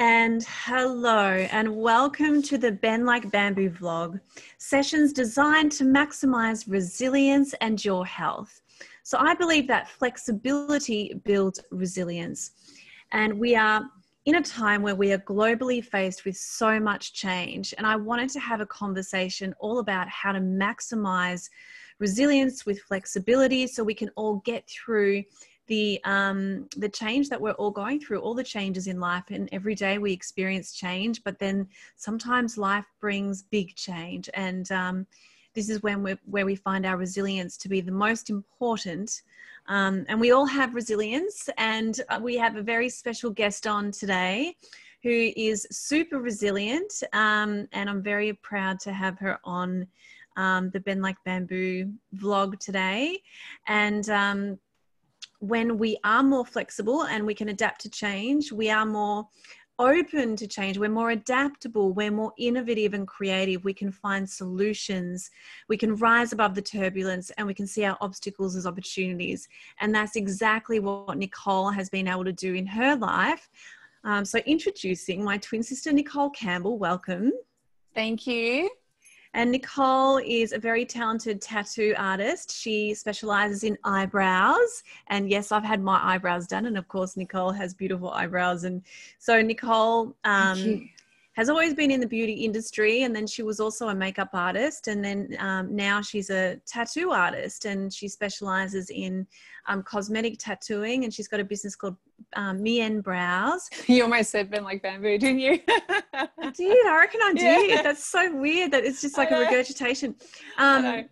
And hello, and welcome to the Bend Like Bamboo vlog, sessions designed to maximize resilience and your health. So, I believe that flexibility builds resilience. And we are in a time where we are globally faced with so much change. And I wanted to have a conversation all about how to maximize resilience with flexibility so we can all get through the um, the change that we're all going through, all the changes in life, and every day we experience change. But then sometimes life brings big change, and um, this is when we where we find our resilience to be the most important. Um, and we all have resilience, and uh, we have a very special guest on today who is super resilient. Um, and I'm very proud to have her on um, the Bend Like Bamboo vlog today. And um, when we are more flexible and we can adapt to change, we are more open to change, we're more adaptable, we're more innovative and creative, we can find solutions, we can rise above the turbulence, and we can see our obstacles as opportunities. And that's exactly what Nicole has been able to do in her life. Um, so, introducing my twin sister, Nicole Campbell, welcome. Thank you. And Nicole is a very talented tattoo artist. She specializes in eyebrows. And yes, I've had my eyebrows done. And of course, Nicole has beautiful eyebrows. And so, Nicole um, has always been in the beauty industry. And then she was also a makeup artist. And then um, now she's a tattoo artist. And she specializes in um, cosmetic tattooing. And she's got a business called um, Mien Brows. You almost said been like bamboo, didn't you? I did. I reckon I did. Yeah. That's so weird that it's just like a regurgitation. Um,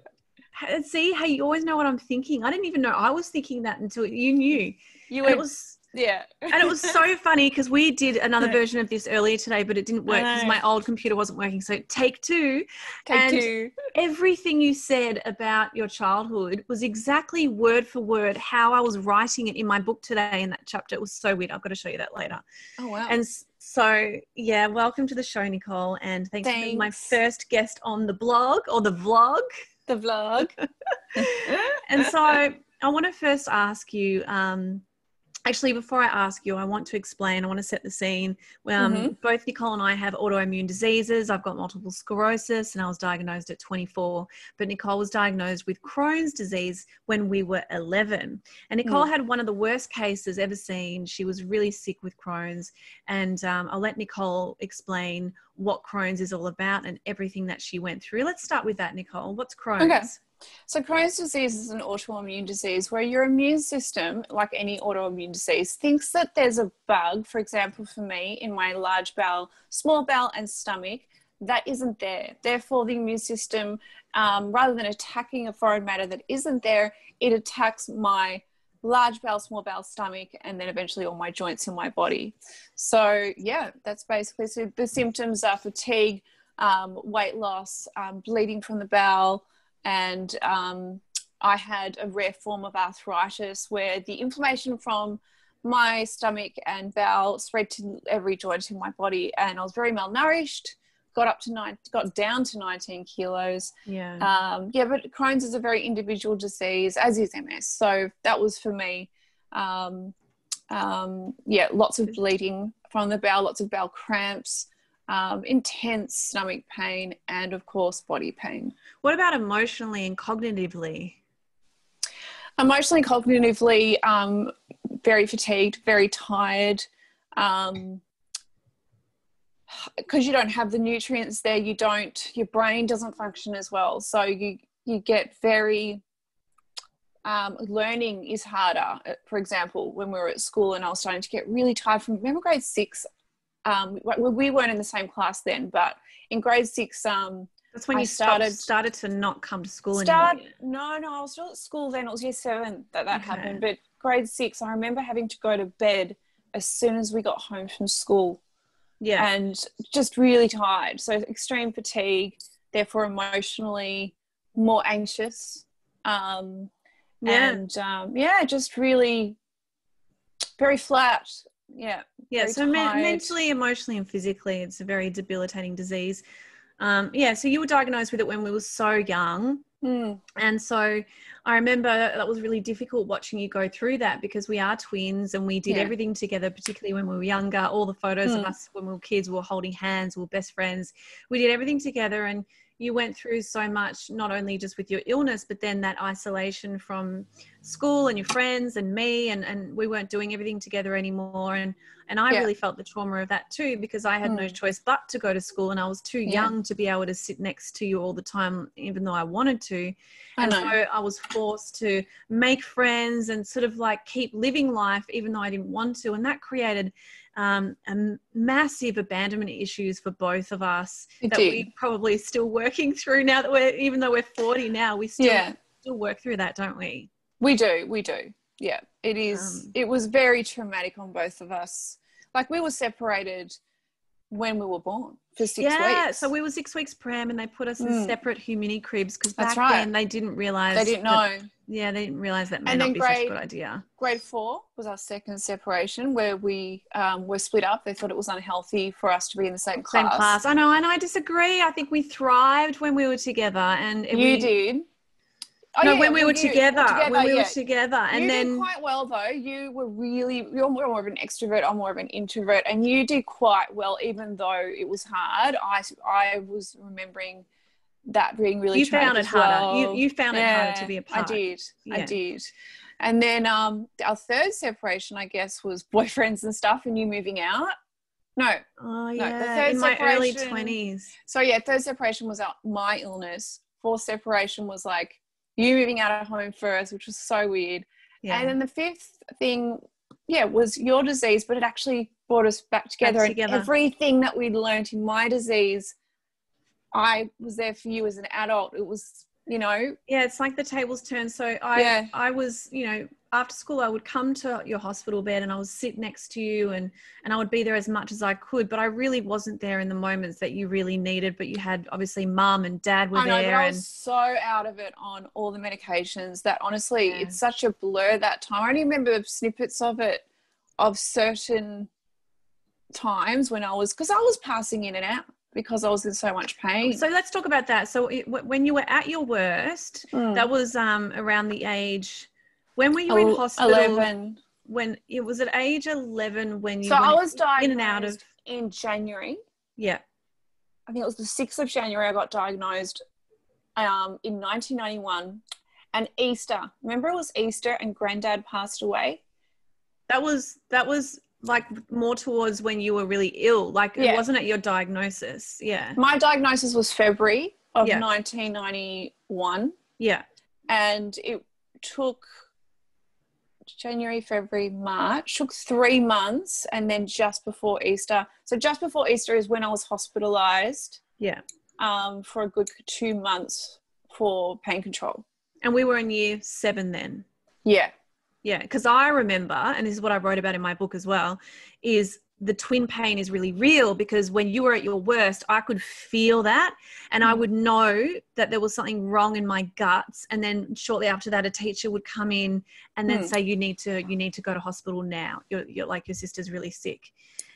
see, hey, you always know what I'm thinking. I didn't even know I was thinking that until you knew. You were, it was yeah. and it was so funny because we did another version of this earlier today, but it didn't work because my old computer wasn't working. So take two. Take and two. Everything you said about your childhood was exactly word for word how I was writing it in my book today in that chapter. It was so weird. I've got to show you that later. Oh wow. And so yeah, welcome to the show, Nicole. And thanks, thanks. for being my first guest on the blog or the vlog. The vlog. and so I want to first ask you, um, actually before i ask you i want to explain i want to set the scene. Um, mm-hmm. both nicole and i have autoimmune diseases. I've got multiple sclerosis and i was diagnosed at 24 but nicole was diagnosed with crohn's disease when we were 11 and nicole mm. had one of the worst cases ever seen. She was really sick with crohn's and um, i'll let nicole explain what crohn's is all about and everything that she went through. Let's start with that nicole. What's crohn's? okay. So, Crohn's disease is an autoimmune disease where your immune system, like any autoimmune disease, thinks that there's a bug, for example, for me, in my large bowel, small bowel, and stomach that isn't there. Therefore, the immune system, um, rather than attacking a foreign matter that isn't there, it attacks my large bowel, small bowel, stomach, and then eventually all my joints in my body. So, yeah, that's basically so the symptoms are fatigue, um, weight loss, um, bleeding from the bowel and um, I had a rare form of arthritis where the inflammation from my stomach and bowel spread to every joint in my body, and I was very malnourished. Got up to nine, got down to 19 kilos. Yeah. Um, yeah, but Crohn's is a very individual disease, as is MS. So that was for me. Um, um, yeah, lots of bleeding from the bowel, lots of bowel cramps, um, intense stomach pain, and of course, body pain. What about emotionally and cognitively? Emotionally, cognitively, um, very fatigued, very tired. Um, because you don't have the nutrients there, you don't. Your brain doesn't function as well, so you you get very um, learning is harder. For example, when we were at school and I was starting to get really tired from remember grade six, um, we weren't in the same class then, but in grade six, um, that's when I you started started to not come to school start, anymore. No, no, I was still at school then. It was year seven that that okay. happened. But grade six, I remember having to go to bed as soon as we got home from school. Yeah, and just really tired. So extreme fatigue, therefore emotionally more anxious. Um, yeah. and um, yeah, just really very flat yeah yeah so me- mentally emotionally and physically it's a very debilitating disease um, yeah so you were diagnosed with it when we were so young Mm. And so I remember that was really difficult watching you go through that because we are twins and we did Yeah. everything together, particularly when we were younger. All the photos of Mm. us when we were kids, we were holding hands, we were best friends. We did everything together. And you went through so much, not only just with your illness, but then that isolation from school and your friends and me. And, and we weren't doing everything together anymore. And, and I Yeah. really felt the trauma of that too because I had no Mm. choice but to go to school and I was too Yeah. young to be able to sit next to you all the time, even though I wanted to. I And know. so I was forced to make friends and sort of like keep living life, even though I didn't want to. And that created um, a m- massive abandonment issues for both of us It that did. we probably still working through now that we're, even though we're 40 now, we still, yeah. still work through that, don't we? We do, we do. Yeah, it is. Um, it was very traumatic on both of us. Like we were separated when we were born for six yeah. weeks. So we were six weeks prem and they put us in Mm. separate humidicribs because back right. then they didn't realize. they didn't that- know. yeah, they didn't realize that may And not be such a grade- good idea. Grade four was our second separation where we um, were split up. They thought it was unhealthy for us to be in the same class. Same class. I know, and I disagree. I think we thrived when we were together, and You we, did. Oh, no, yeah, when we were you- together, when we yeah. were together, and you then did quite well though. You were really you're more of an extrovert. I'm more of an introvert, and you did quite well, even though it was hard. I I was remembering that being really. you found it harder. You you found it harder to Yeah, be apart. I did. I did. And then um, our third separation, I guess, was boyfriends and stuff, and you moving out. No, Oh the yeah, third in my early twenties. so yeah, third separation was out my illness. Fourth separation was like you moving out of home first, which was so weird. Yeah, And then the fifth thing, yeah, was your disease, but it actually brought us back together. together. And everything that we'd learned in my disease, I was there for you as an adult. It was, you know, yeah, it's like the tables turn. So I Yeah. I was you know after school I would come to your hospital bed and I would sit next to you and and I would be there as much as I could, but I really wasn't there in the moments that you really needed. But you had obviously mum and dad were I know, but there, I and was so out of it on all the medications that honestly, Yeah. it's such a blur that time. I only remember snippets of it of certain times when I was, because I was passing in and out because I was in so much pain. So let's talk about that. So it, when you were at your worst, Mm. that was um, around the age. When were you in hospital? 11. When it was at age eleven when you So I was diagnosed in and out of in January. yeah. I think it was the 6th of January I got diagnosed um, in 1991. And Easter, remember it was Easter and granddad passed away? That was that was like more towards when you were really ill. Like it wasn't at your diagnosis. Yeah. My diagnosis was February of Yeah. 1991. Yeah. And it took January, February, March, took three months. And then just before Easter, so just before Easter is when I was hospitalized Yeah. um, for a good two months for pain control. And we were in year seven then. Yeah. Yeah, because I remember, and this is what I wrote about in my book as well, is the twin pain is really real because when you were at your worst, I could feel that and I Mm. would know that there was something wrong in my guts. And then shortly after that, a teacher would come in and then Mm. say, You need to, you need to go to hospital now. You're, you're like your sister's really sick.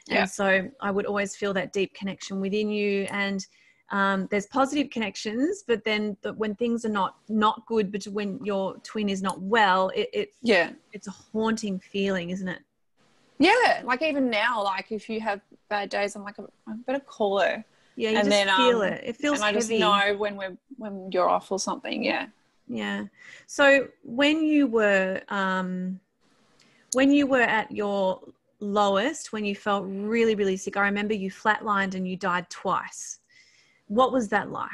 Yeah. And so I would always feel that deep connection within you. And um, there's positive connections, but then the, when things are not not good, but when your twin is not well, it, it Yeah. it's a haunting feeling, isn't it? Yeah. Like even now, like if you have bad days, I'm like, I better call her. Yeah, you And just then, feel um, it. It feels and I just know when we're when you're off or something. Yeah. Yeah. So when you were um, when you were at your lowest, when you felt really really sick, I remember you flatlined and you died twice. What was that like?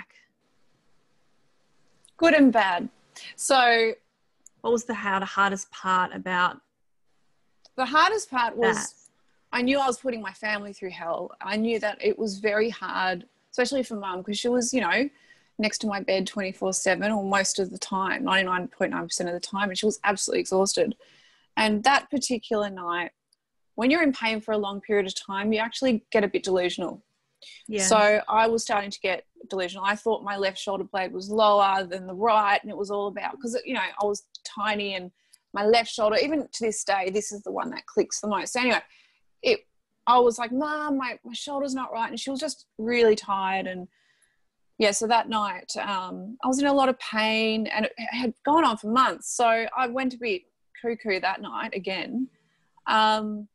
Good and bad. So What was the how the hardest part about the hardest part was that? I knew I was putting my family through hell. I knew that it was very hard, especially for mum, because she was, you know, next to my bed 24 7 or most of the time, 99.9% of the time, and she was absolutely exhausted. And that particular night, when you're in pain for a long period of time, you actually get a bit delusional. Yeah. So I was starting to get delusional. I thought my left shoulder blade was lower than the right, and it was all about because you know I was tiny and my left shoulder, even to this day, this is the one that clicks the most. So anyway, it I was like, Mom, my, my shoulder's not right, and she was just really tired, and yeah, so that night um, I was in a lot of pain and it had gone on for months. So I went a bit cuckoo that night again. Um,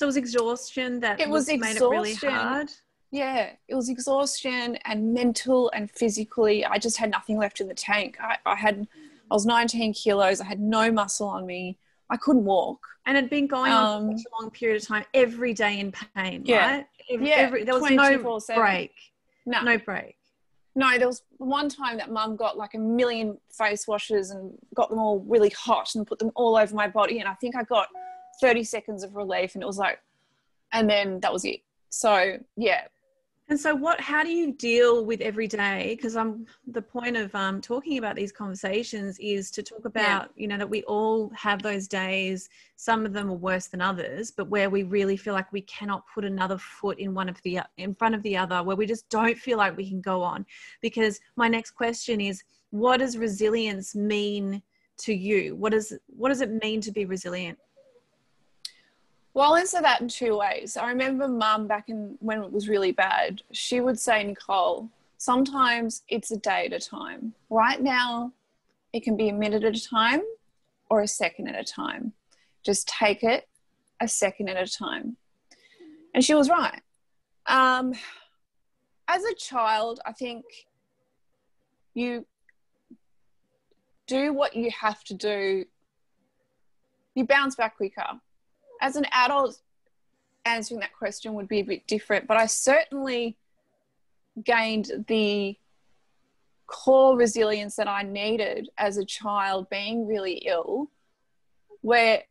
so it was exhaustion that it was, was made it really hard. yeah, it was exhaustion and mental and physically. I just had nothing left in the tank. I, I had, I was 19 kilos. I had no muscle on me. I couldn't walk. And it had been going on Um, for such a long period of time, every day in pain, Yeah. right? Every, Yeah, every- there was no 24/7. break. No, No break. No, there was one time that mum got like a million face washes and got them all really hot and put them all over my body. And I think I got 30 seconds of relief and it was like, and then that was it. So, yeah. And so, what? How do you deal with every day? Because I'm the point of um, talking about these conversations is to talk about, you know, that we all have those days. Some of them are worse than others, but where we really feel like we cannot put another foot in one of the in front of the other, where we just don't feel like we can go on. Because my next question is, what does resilience mean to you? What does what does it mean to be resilient? Well, I'll answer that in two ways. I remember mum back in when it was really bad, she would say, Nicole, sometimes it's a day at a time. Right now, it can be a minute at a time or a second at a time. Just take it a second at a time. And she was right. Um, as a child, I think you do what you have to do, you bounce back quicker as an adult, answering that question would be a bit different, but I certainly gained the core resilience that I needed as a child being really ill, where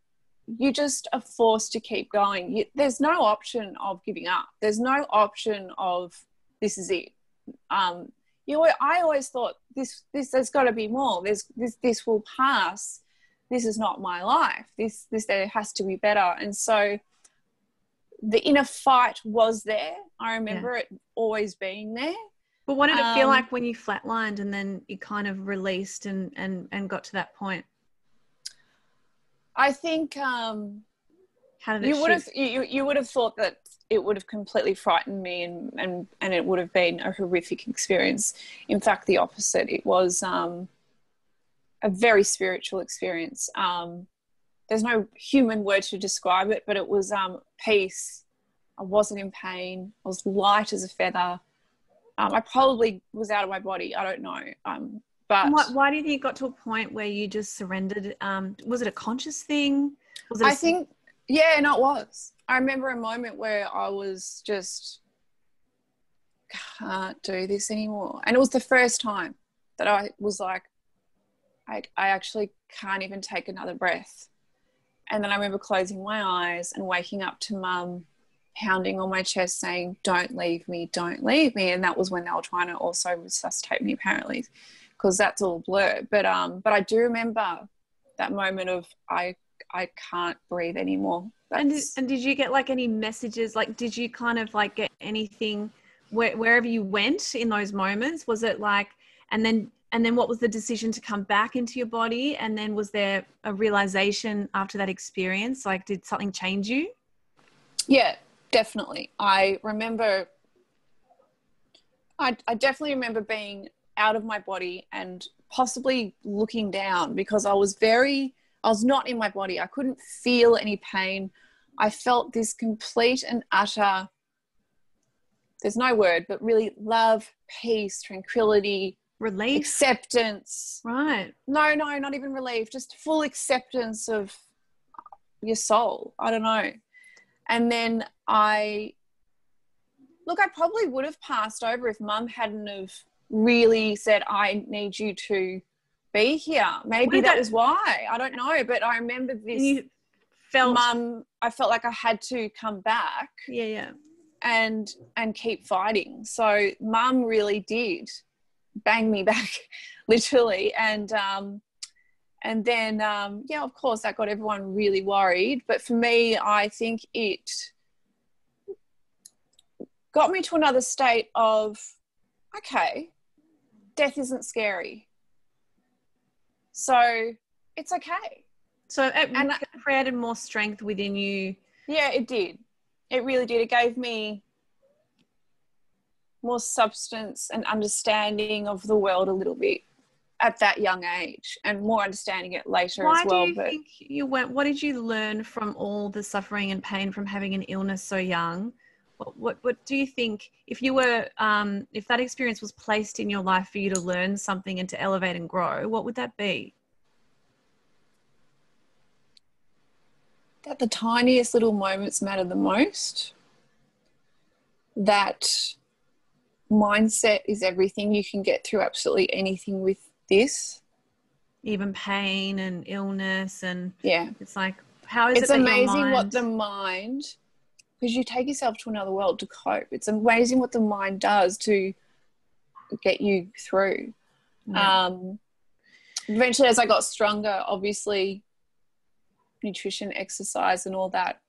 you just are forced to keep going. You, there's no option of giving up. There's no option of this is it. Um, you know, I always thought this, this, there's got to be more. There's this, this will pass this is not my life. This this there has to be better. And so the inner fight was there. I remember it always being there. But what did it feel Um, like when you flatlined and then you kind of released and and and got to that point? i think um How did you would have you, you would have thought that it would have completely frightened me and and and it would have been a horrific experience. In fact the opposite. It was um a very spiritual experience um there's no human word to describe it but it was um peace i wasn't in pain i was light as a feather um, i probably was out of my body i don't know um but Why, why do you think it got to a point where you just surrendered? Um, was it a conscious thing? Was it? I think, yeah, no, it was. I remember a moment where I was just can't do this anymore, and it was the first time that I was like, I, I actually can't even take another breath. And then I remember closing my eyes and waking up to mum pounding on my chest saying, Don't leave me, don't leave me. And that was when they were trying to also resuscitate me, apparently, because that's all blur. But um, but I do remember that moment of I I can't breathe anymore. and did, and did you get like any messages? Like, did you kind of like get anything where, wherever you went in those moments? Was it like, and then and then what was the decision to come back into your body? And then was there a realization after that experience? Like, did something change you? yeah, definitely. I remember. I I definitely remember being out of my body and possibly looking down because I was very I was not in my body. I couldn't feel any pain. I felt this complete and utter there's no word, but really love, peace, tranquility, Relief, acceptance. right? No, no, not even relief, just full acceptance of your soul. I don't know. And then I look, I probably would have passed over if mum hadn't have really said, I need you to be here. Maybe that that- why. I don't know. But I remember this you felt, mum, I felt like I had to come back yeah, yeah. and and keep fighting. So mum really did bang me back, literally, and um, and then um, yeah, of course, that got everyone really worried. But for me, I think it got me to another state of okay, death isn't scary, so it's okay. So it And created more strength within you. Yeah, it did. It really did. It gave me more substance and understanding of the world a little bit at that young age and more understanding it later Why as well. Why do you but think you went? What did you learn from all the suffering and pain from having an illness so young? What what, what do you think if you were um, if that experience was placed in your life for you to learn something and to elevate and grow? What would that be? that the tiniest little moments matter the most. That mindset is everything. You can get through absolutely anything with this. Even pain and illness and Yeah. it's like how is it's it amazing what the mind because you take yourself to another world to cope it's amazing what the mind does to get you through Yeah. um eventually as i got stronger obviously nutrition exercise and all that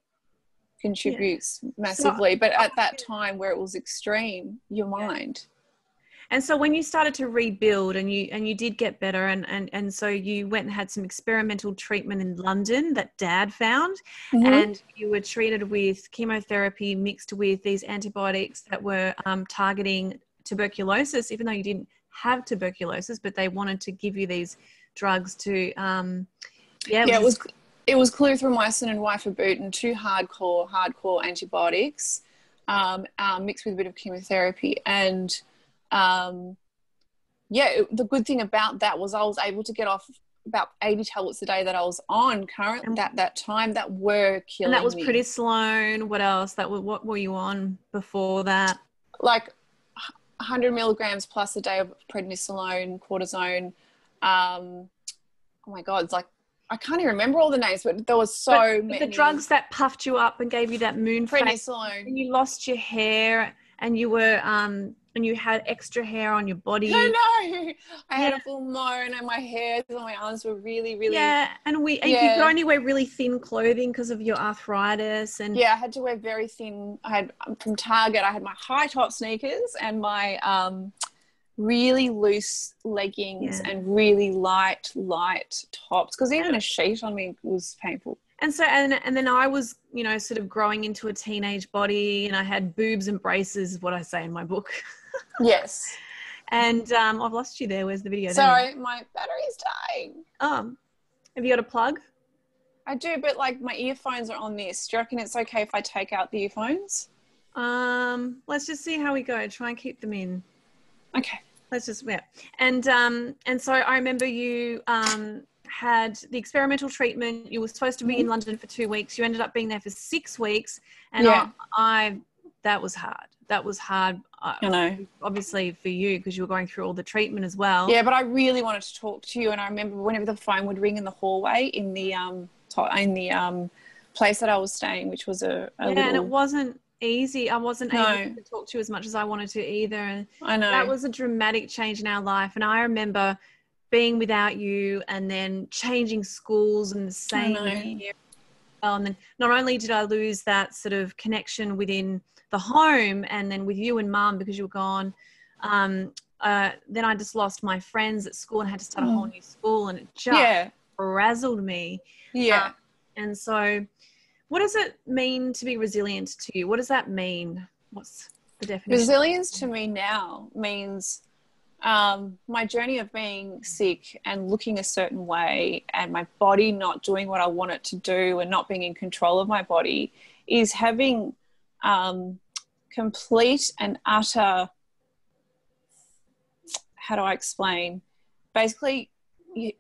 contributes massively but at that time where it was extreme your Yeah. mind And so when you started to rebuild and you and you did get better and and and so you went and had some experimental treatment in London that dad found Mm-hmm. and you were treated with chemotherapy mixed with these antibiotics that were um, targeting tuberculosis even though you didn't have tuberculosis but they wanted to give you these drugs to um, yeah, yeah, it was it was clarithromycin and rifabutin, two hardcore hardcore antibiotics, um, um, mixed with a bit of chemotherapy. And um, yeah, it- the good thing about that was I was able to get off about 80 tablets a day that I was on current And- that that time that were killing and that was me. pretty Sloan what else that were, what were you on before that like 100 milligrams plus a day of prednisolone, cortisone. Um, oh my god, it's like I can't even remember all the names, but there was so But many. the drugs that puffed you up and gave you that moon face prednisolone. and you lost your hair and you were um and you had extra hair on your body I know. I had a full moan and my hair and my arms were really, really. yeah and we and you could only wear really thin clothing because of your arthritis and Yeah, I had to wear very thin. I had from Target. I had my high top sneakers and my um, really loose leggings Yeah. and really light, light tops. Because even a sheet on me was painful. and so and and then I was you know sort of growing into a teenage body and I had boobs and braces is what I say in my book Yes. and um I've lost you there where's the video. Sorry, my battery's dying. um have you got a plug I do, but like my earphones are on this. Do you reckon it's okay if I take out the earphones? um let's just see how we go try and keep them in Okay. Let's just yeah. And um and so i remember you um had the experimental treatment. You were supposed to be in london for two weeks. You ended up being there for six weeks. And Yeah. I, I that was hard. That was hard uh, I know. obviously for you because you were going through all the treatment as well. Yeah, but I really wanted to talk to you, and I remember whenever the phone would ring in the hallway in the um in the um place that I was staying, which was a, a yeah and it wasn't easy. I wasn't No. able to talk to you as much as i wanted to either. And I know. that was a dramatic change in our life. And i remember being without you and then changing schools and the same year well, and then not only did i lose that sort of connection within the home and then with you and mum because you were gone um, uh, then i just lost my friends at school and had to start a whole new school and it just yeah, frazzled me. Yeah. and so what does it mean to be resilient to you what does that mean what's the definition Resilience to me now means um, my journey of being sick and looking a certain way, and my body not doing what I want it to do, and not being in control of my body, is having um, complete and utter. How do I explain? Basically, you,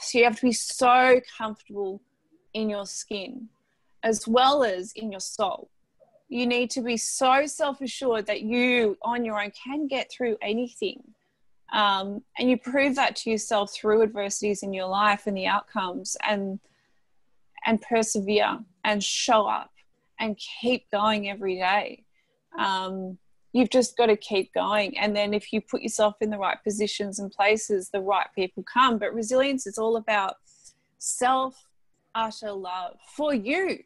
so you have to be so comfortable in your skin as well as in your soul. You need to be so self assured that you on your own can get through anything. Um, and you prove that to yourself through adversities in your life and the outcomes and and persevere and show up and keep going every day. Um, you've just got to keep going. And then if you put yourself in the right positions and places, the right people come. But resilience is all about self utter love for you.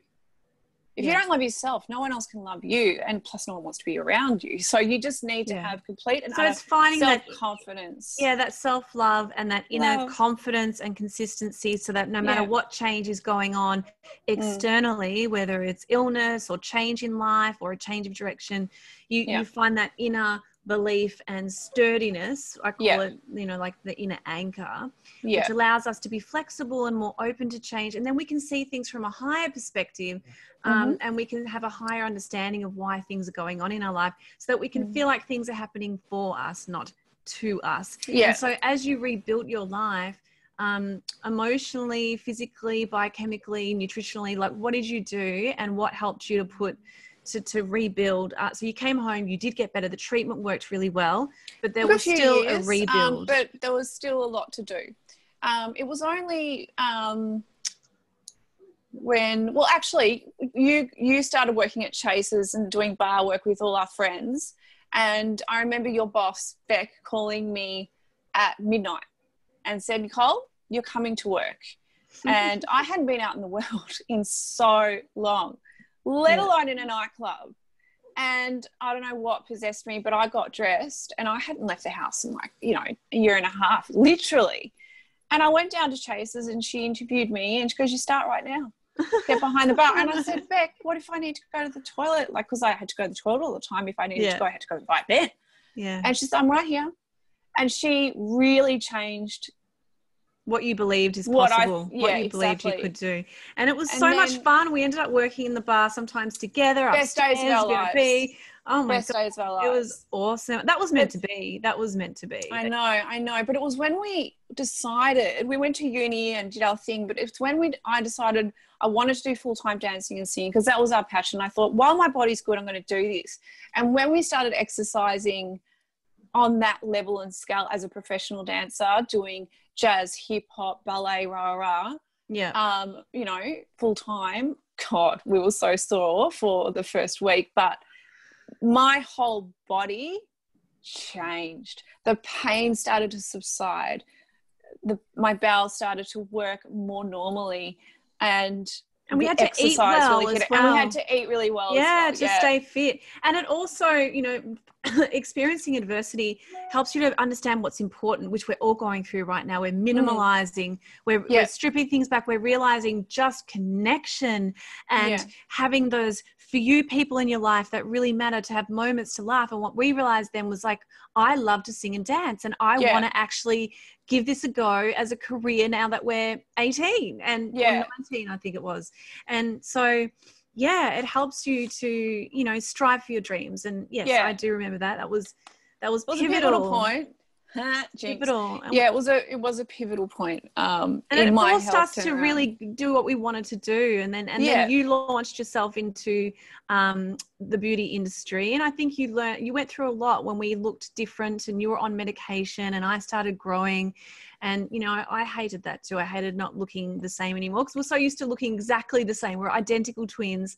If you don't love yourself, no one else can love you, and plus, no one wants to be around you. So you just need to Yeah. have complete and so it's finding self that confidence. yeah that self-love and that inner Love. confidence and consistency so that no matter Yeah. Mm. what change is going on externally whether it's illness or change in life or a change of direction you, you find that inner belief and sturdiness. I call Yeah. it, you know, like the inner anchor, Yeah. which allows us to be flexible and more open to change. And then we can see things from a higher perspective um, Mm-hmm. and we can have a higher understanding of why things are going on in our life so that we can Mhm. feel like things are happening for us, not to us. Yeah. And so as you rebuilt your life, um, emotionally, physically, biochemically, nutritionally, like what did you do and what helped you to put to, to rebuild? Uh, so you came home, you did get better. The treatment worked really well, but there was still years, a rebuild. Um, but there was still a lot to do. Um, it was only um, when, well, actually, you you started working at Chasers and doing bar work with all our friends, and I remember your boss Beck calling me at midnight and said, "Nicole, you're coming to work." and I hadn't been out in the world in so long, let Yeah. alone in a nightclub. And I don't know what possessed me, but I got dressed and I hadn't left the house in like, you know, a year and a half, literally. And I went down to Chase's and she interviewed me and she goes, You start right now. Get behind the bar. And I said, Beck, what if I need to go to the toilet? Like, because I had to go to the toilet all the time. If I needed Yeah. to go, I had to go right then. yeah. And she said, I'm right here. And she really changed what you believed is What I- possible, what you believed you could do. And it was And so much fun. We ended up working in the bar sometimes together. Best days of our lives. VIP. Oh my best god. days of our It was awesome. That was meant to be. That was meant to be. I know, I know, but it was when we decided we went to uni and did our thing. But it's when we I decided I wanted to do full time dancing and singing because that was our passion. I thought, while my body's good, I'm going to do this. And when we started exercising on that level and scale as a professional dancer, doing jazz, hip hop, ballet, rah rah, Yeah. um, you know, full time. God, we were so sore for the first week, but my whole body changed. The pain started to subside. The my bowels started to work more normally, and And we had to eat exercise well really hit. And we had to eat really well. yeah, well, to stay fit. And it also, you know, experiencing adversity helps you to understand what's important, which we're all going through right now. We're minimalizing, we're, Mm. Yeah. we're stripping things back, we're realizing just connection and Yeah. having those for you people in your life that really matter to have moments to laugh. And what we realized then was like, I love to sing and dance, and I Yeah. want to actually give this a go as a career now that we're 18 and Yeah. 19, I think it was. And so, yeah, it helps you to, you know, strive for your dreams. And yes, Yeah. I do remember that. That was that was, was pivotal. a pivotal point. Pivotal. Yeah, it was a it was a pivotal point. Um, and it forced us to really do what we wanted to do and then and Yeah. then you launched yourself into um, the beauty industry and i think you learned you went through a lot when we looked different and you were on medication and i started growing and you know i, I hated that too i hated not looking the same anymore because we're so used to looking exactly the same we're identical twins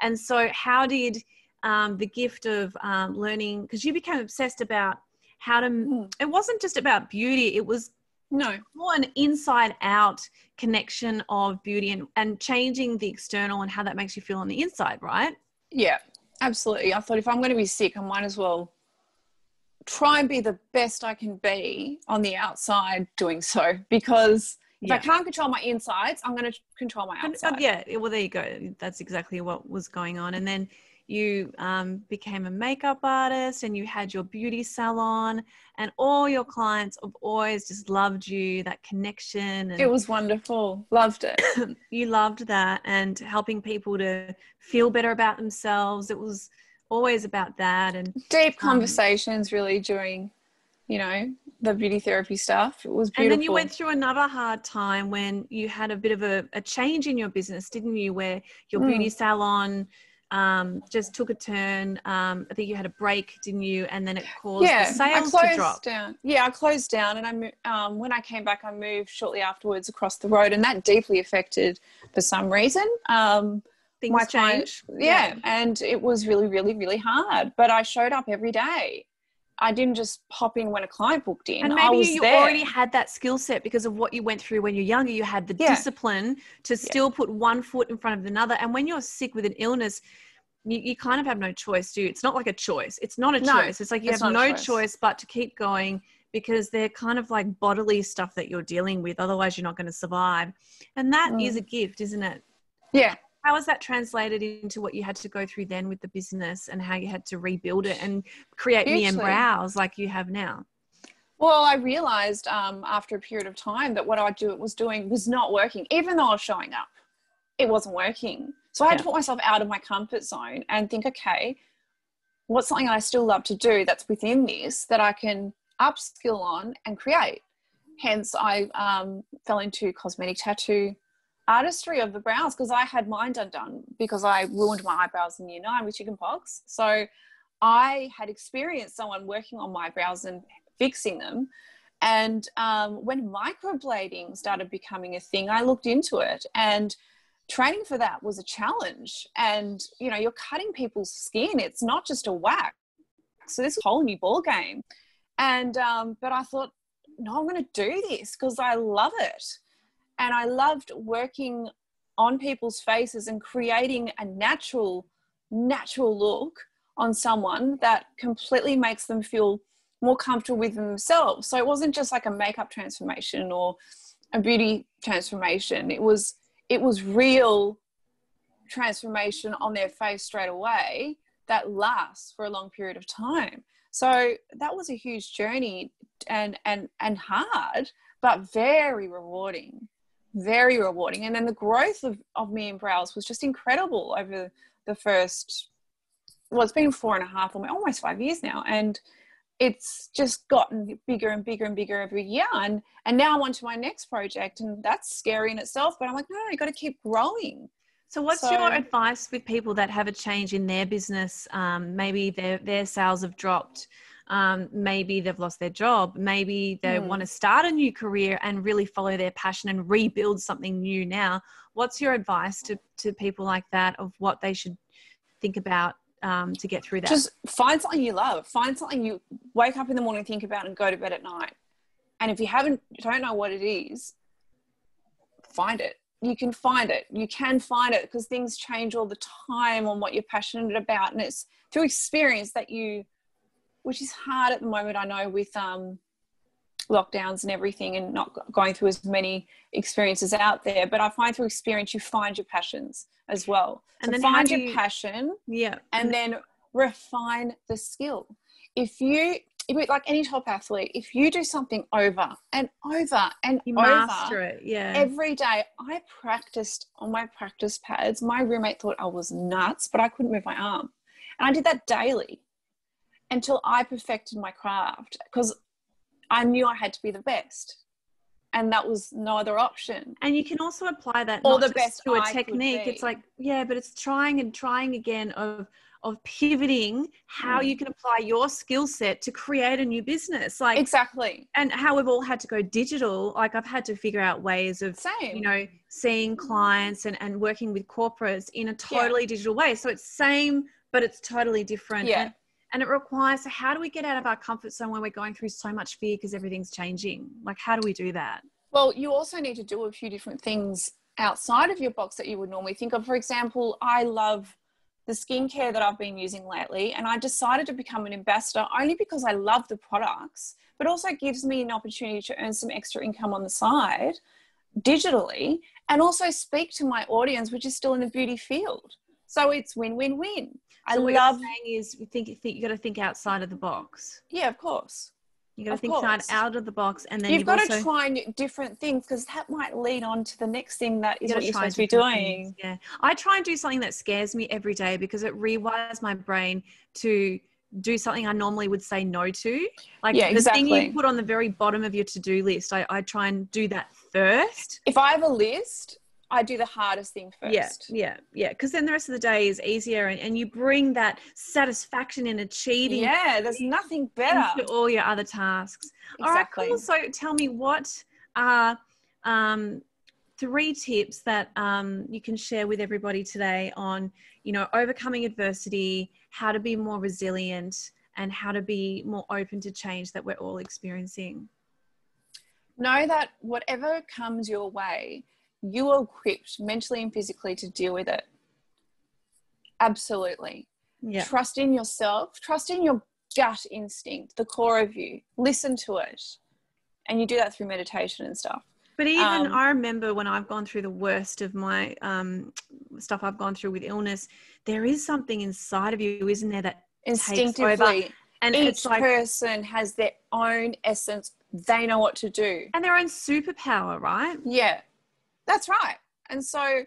and so how did um, the gift of um, learning because you became obsessed about how to Mm. it wasn't just about beauty it was no more an inside out connection of beauty and, and changing the external and how that makes you feel on the inside, right? Yeah, absolutely. I thought if I'm going to be sick, I might as well try and be the best I can be on the outside doing so because if I can't control my insides, I'm going to control my And, outside. uh, yeah, well, there you go. That's exactly what was going on. And then you um, became a makeup artist and you had your beauty salon, and all your clients have always just loved you, that connection. And It was wonderful. Loved it. you loved that and helping people to feel better about themselves. It was always about that. And Deep Um, conversations really during, you know, the beauty therapy stuff. It was beautiful. And then you went through another hard time when you had a bit of a, a change in your business, didn't you? Where your Mm. beauty salon um, just took a turn. Um, I think you had a break, didn't you? And then it caused yeah, the sales I closed to drop. down. Yeah, I closed down, and I mo- um, when I came back, I moved shortly afterwards across the road, and that deeply affected for some reason. Um, Things my client- changed. yeah, and it was really, really, really hard. But I showed up every day. I didn't just pop in when a client booked in. And I maybe you there. already had that skill set because of what you went through when you're younger. You had the Yeah. discipline to still put one foot in front of another. And when you're sick with an illness, you, you kind of have no choice, do you? It's not like a choice. It's not a No, choice. It's like you it's have no choice. choice but to keep going because they're kind of like bodily stuff that you're dealing with. Otherwise, you're not going to survive. And that is Mm. a gift, isn't it? Yeah, how has that translated into what you had to go through then with the business and how you had to rebuild it and create Mien Brows like you have now? Well, I realized um, after a period of time that what I do, was doing was not working, even though I was showing up. It wasn't working. So I had yeah. to put myself out of my comfort zone and think, okay, what's something I still love to do that's within this that I can upskill on and create? Hence, I um, fell into cosmetic tattoo artistry of the brows because I had mine undone because I ruined my eyebrows in year nine with chickenpox. So I had experienced someone working on my brows and fixing them. And um, when microblading started becoming a thing, I looked into it and training for that was a challenge. And, you know, you're cutting people's skin, it's not just a whack. So this is a whole new ball game. And, um, but I thought, no, I'm going to do this because I love it. And I loved working on people's faces and creating a natural, natural look on someone that completely makes them feel more comfortable with themselves. So it wasn't just like a makeup transformation or a beauty transformation. It was it was real transformation on their face straight away that lasts for a long period of time. So that was a huge journey and and and hard, but very rewarding. Very rewarding. And then the growth of, of Mien Brows was just incredible over the first well, it's been four and a half, almost five years now. And it's just gotten bigger and bigger and bigger every year and and now i'm on to my next project and that's scary in itself but i'm like no, no you got to keep growing so what's so, your advice with people that have a change in their business um, maybe their their sales have dropped um, maybe they've lost their job maybe they hmm. want to start a new career and really follow their passion and rebuild something new now what's your advice to to people like that of what they should think about um, to get through that? Just find something you love. Find something you wake up in the morning, think about, and go to bed at night. And if you haven't, don't know what it is, find it. You can find it. You can find it because things change all the time on what you're passionate about, and it's through experience that you, which is hard at the moment. I know with um, lockdowns and everything and not going through as many experiences out there but i find through experience you find your passions as well. And so then find your you, passion yeah. and then refine the skill. If you if, like any top athlete if you do something over and over and you over it yeah. every day i practiced on my practice pads. My roommate thought i was nuts but i couldn't move my arm. And i did that daily until i perfected my craft because I knew I had to be the best. And that was no other option. And you can also apply that or the best to a I technique. It's like, yeah, but it's trying and trying again of of pivoting how mm. you can apply your skill set to create a new business like exactly and how we've all had to go digital like i've had to figure out ways of Same. you know seeing clients and, and working with corporates in a totally yeah. digital way so it's same but it's totally different yeah and, and it requires so how do we get out of our comfort zone when we're going through so much fear because everything's changing? Like how do we do that? Well you also need to do a few different things outside of your box that you would normally think of. For example i love the skincare that i've been using lately and i decided to become an ambassador only because i love the products but also gives me an opportunity to earn some extra income on the side digitally and also speak to my audience which is still in the beauty field. So it's win win win I what love saying is you think, think you got to think outside of the box. Yeah, of course. You got to think course. out of the box, and then you've, you've got also, to try different things because that might lead on to the next thing that is you what you're supposed to be doing. Things, yeah, I try and do something that scares me every day because it rewires my brain to do something I normally would say no to. Like yeah, the exactly. thing you put on the very bottom of your to-do list, I, I try and do that first. If I have a list, I do the hardest thing first. Yeah, yeah, yeah. Because then the rest of the day is easier, and, and you bring that satisfaction in achieving. Yeah, there's nothing better. To all your other tasks. Exactly. All right, cool. So tell me what are um, three tips that um, you can share with everybody today on, you know, overcoming adversity, how to be more resilient, and how to be more open to change that we're all experiencing. Know that whatever comes your way you are equipped mentally and physically to deal with it. Absolutely. Yeah. Trust in yourself, trust in your gut instinct, the core of you. Listen to it. And you do that through meditation and stuff. But even Um, I remember when I've gone through the worst of my um, stuff I've gone through with illness, there is something inside of you, isn't there, that. Instinctively, and each like person has their own essence. They know what to do. and their own superpower, right? Yeah, that's right. And so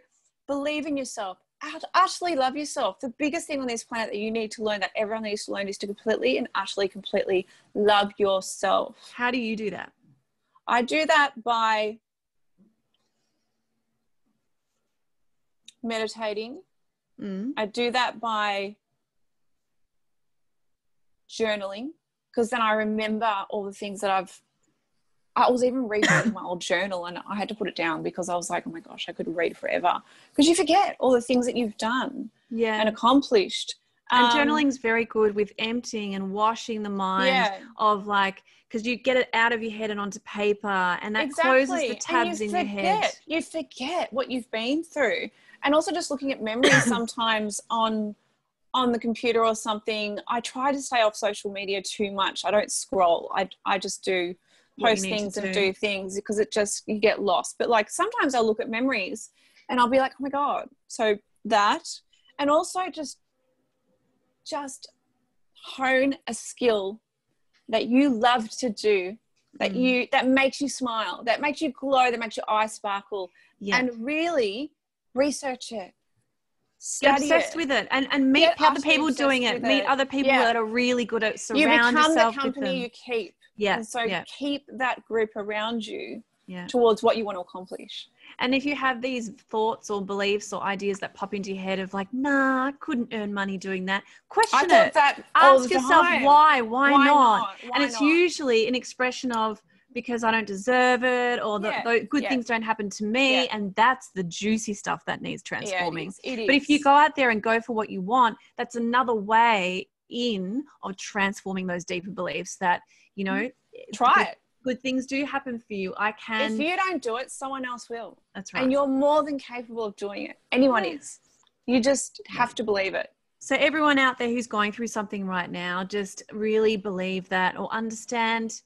believe in yourself. Ut- Utterly love yourself. The biggest thing on this planet that you need to learn, that everyone needs to learn, is to completely and utterly, completely love yourself. How do you do that? I do that by meditating. Mm. I do that by journaling because then I remember all the things that I've. I was even reading my old journal and I had to put it down because I was like, oh my gosh, I could read forever. Because you forget all the things that you've done Yeah. and accomplished. And Um, journaling's very good with emptying and washing the mind Yeah, of like, because you get it out of your head and onto paper, and that closes the tabs you in your head. forget- You forget what you've been through, and also just looking at memories sometimes on on the computer or something. I try to stay off social media too much. I don't scroll. I I just do post things and do. do things because it just you get lost. But like sometimes I'll look at memories and I'll be like, oh my god. So that, and also just just hone a skill that you love to do that Mm. you that makes you smile that makes you glow that makes your eyes sparkle Yeah. and really research it Get study obsessed it with it and, and meet Get other people doing obsessed it. Meet other people Yeah. that are really good at you surround become the yourself with them. company you keep yeah, and so yeah, keep that group around you yeah. towards what you want to accomplish And if you have these thoughts or beliefs or ideas that pop into your head of like, nah, I couldn't earn money doing that, question it. Ask yourself time. why, why, Why not? not? and it's not? usually an expression of because I don't deserve it or the, Yeah, the good yeah. things don't happen to me. Yeah. And that's the juicy stuff that needs Yeah, it transforming. is. It But if you go out there and go for what you want, that's another way in of transforming those deeper beliefs that, you know, mm-hmm. try it. good things do happen for you. I can, if you don't do it someone else will. That's right. and you're more than capable of doing it. Anyone Yeah. is. You just have to believe it. So, everyone out there who's going through something right now, just really believe that or understand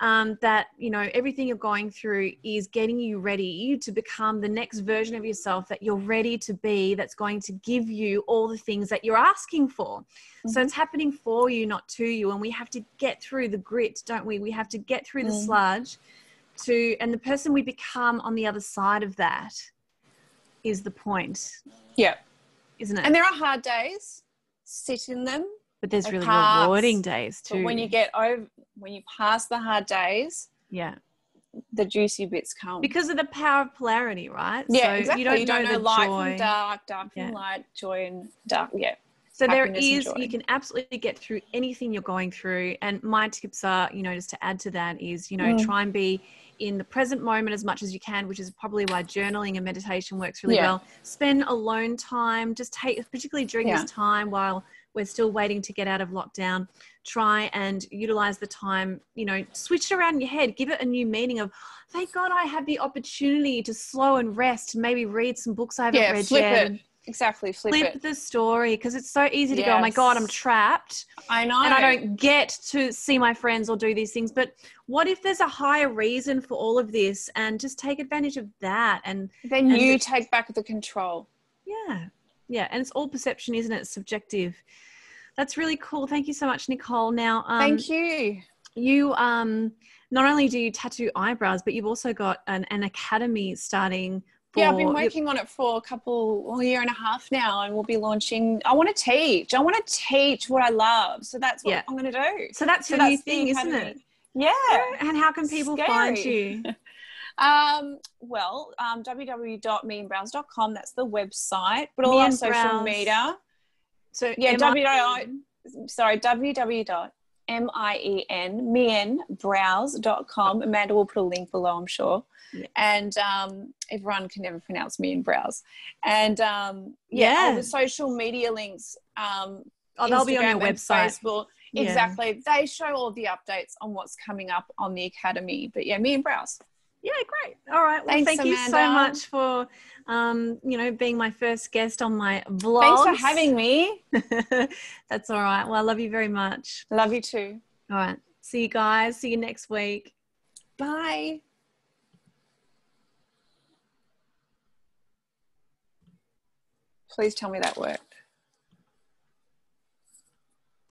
um, that you know everything you're going through is getting you ready to become the next version of yourself that you're ready to be. That's going to give you all the things that you're asking for. So Mhm. it's happening for you, not to you. And we have to get through the grit, don't we? We have to get through the Mm. sludge to, and the person we become on the other side of that is the point, yeah isn't it? and there are hard days sit in them But there's They really pass. rewarding days too. But when you get over, when you pass the hard days, yeah, the juicy bits come. because of the power of polarity, right? yeah, so exactly. You don't know, the light joy. from dark, dark Yeah. light, joy and dark. Yeah, so there and you can absolutely get through anything you're going through. And my tips are, you know, just to add to that is, you know, Mm. try and be in the present moment as much as you can, which is probably why journaling and meditation works really Yeah. well. Spend alone time, just take, particularly during Yeah. this time while we're still waiting to get out of lockdown, try and utilize the time, you know, switch it around in your head, give it a new meaning of, thank God I have the opportunity to slow and rest, maybe read some books I haven't yeah. read Flip yet. it. Exactly. Flip, Flip it. the story because it's so easy to go, oh my God, I'm trapped I know. and I don't get to see my friends or do these things. But what if there's a higher reason for all of this and just take advantage of that? And Then and you take back the control. yeah, yeah. And it's all perception, isn't it? It's subjective. That's really cool. Thank you so much, Nicole. Now, um, Thank you. you um, not only do you tattoo eyebrows, but you've also got an, an academy starting. For, Yeah, I've been working on it for a couple, well, a year and a half now, and we'll be launching. I want to teach. I want to teach what I love. So that's what Yeah. I'm going to do. So that's So your new that's the thing, isn't it? academy. Yeah. And how can people find you? Um, well, um, www.mienbrows.com. That's the website, but all our social Brows. media. So Yeah, am W- I- Sorry, www.mien, mienbrows.com. Amanda will put a link below, I'm sure. Yeah. And um, everyone can never pronounce Mien Brows. And um, yeah, all Yeah. the social media links. Um, oh, they'll be on your website. Facebook. Yeah. Exactly. They show all the updates on what's coming up on the academy. But yeah, Mien Brows. Yeah, great. All right. Well, Thanks, thank Amanda. you so much for, um, you know, being my first guest on my vlog. Thanks for having me. That's all right. Well, I love you very much. Love you too. All right. See you guys. See you next week. Bye. Please tell me that works.